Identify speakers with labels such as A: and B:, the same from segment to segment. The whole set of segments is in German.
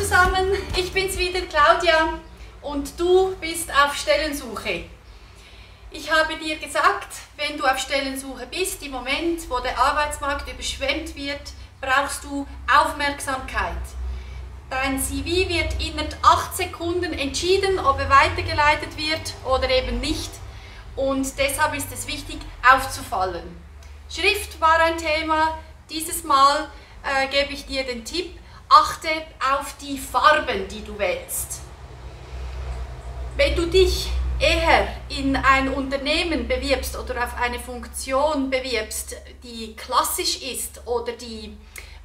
A: zusammen, ich bin's wieder, Claudia, und du bist auf Stellensuche. Ich habe dir gesagt, wenn du auf Stellensuche bist, im Moment, wo der Arbeitsmarkt überschwemmt wird, brauchst du Aufmerksamkeit. Dein CV wird innerhalb 8 Sekunden entschieden, ob er weitergeleitet wird oder eben nicht. Und deshalb ist es wichtig, aufzufallen. Schrift war ein Thema. Dieses Mal äh, gebe ich dir den Tipp, achte auf die Farben, die du wählst. Wenn du dich eher in ein Unternehmen bewirbst oder auf eine Funktion bewirbst, die klassisch ist oder die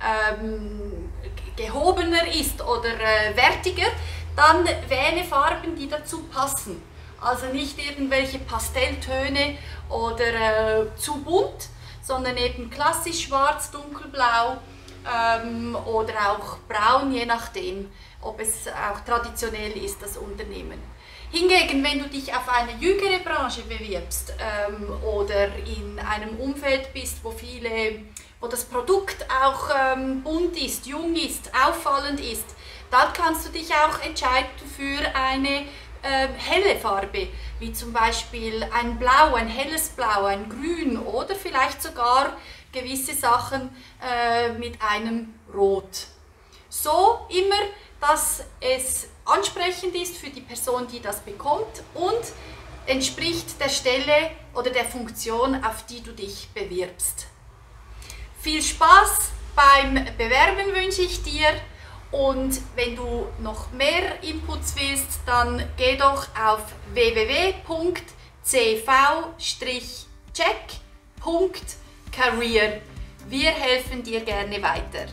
A: ähm, gehobener ist oder äh, wertiger, dann wähle Farben, die dazu passen. Also nicht irgendwelche Pastelltöne oder äh, zu bunt, sondern eben klassisch schwarz, dunkelblau, ähm, oder auch braun, je nachdem, ob es auch traditionell ist, das Unternehmen. Hingegen, wenn du dich auf eine jüngere Branche bewirbst ähm, oder in einem Umfeld bist, wo viele, wo das Produkt auch ähm, bunt ist, jung ist, auffallend ist, dann kannst du dich auch entscheiden für eine äh, helle Farbe, wie zum Beispiel ein Blau, ein helles Blau, ein Grün oder vielleicht sogar gewisse Sachen äh, mit einem Rot. So immer, dass es ansprechend ist für die Person, die das bekommt und entspricht der Stelle oder der Funktion, auf die du dich bewirbst. Viel Spaß beim Bewerben wünsche ich dir und wenn du noch mehr Inputs willst, dann geh doch auf www.cv-check.com Career. Wir helfen dir gerne weiter.